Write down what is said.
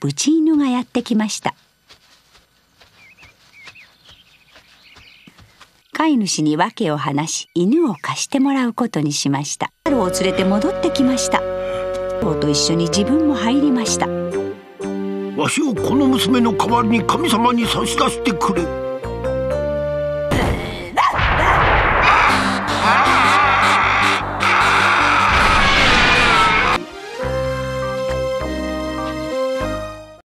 ブチ犬がやってきました。飼い主に訳を話し犬を貸してもらうことにしました。猿を連れて戻ってきました。王と一緒に自分も入りました。わしをこの娘の代わりに神様に差し出してくれ。